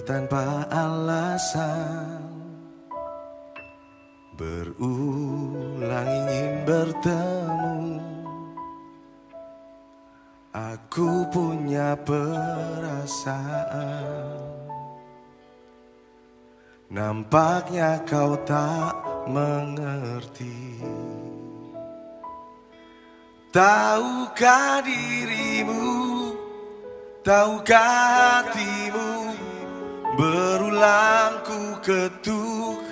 tanpa alasan Berulang ingin bertemu. Aku punya perasaan. Nampaknya kau tak mengerti. Tahukah dirimu? Tahukah hatimu Berulang ku ketuk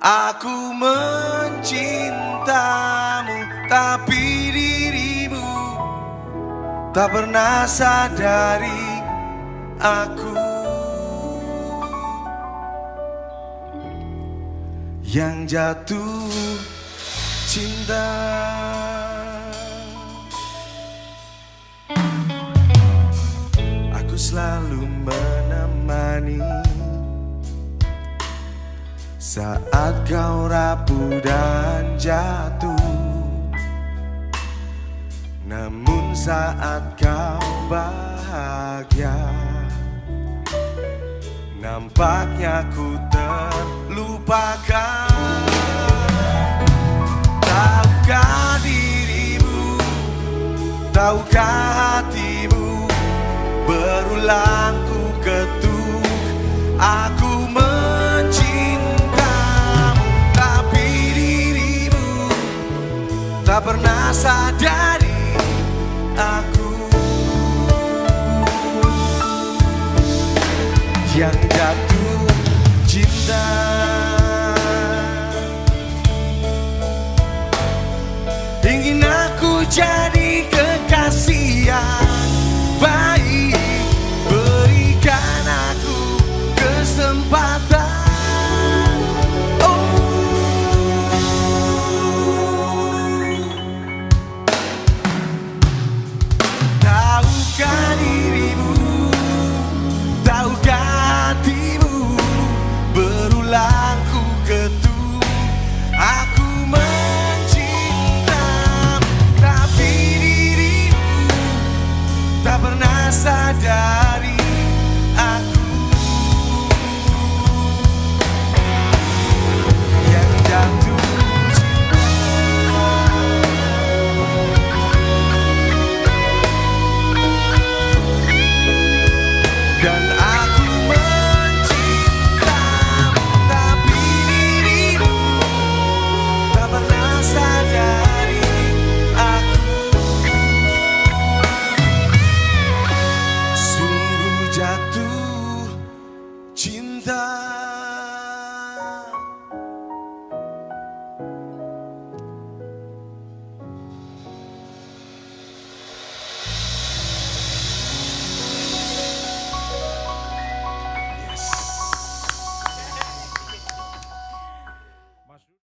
Aku mencintamu Tapi dirimu Tak pernah sadari Aku. Yang jatuh cinta selalu menemani. Saat kau rapuh dan jatuh Namun saat kau bahagia Nampaknya ku terlupakan. Tahukah dirimu Tahukah ulang ketuk. Aku mencintamu tapi dirimu tak pernah sadari aku. Yang jatuh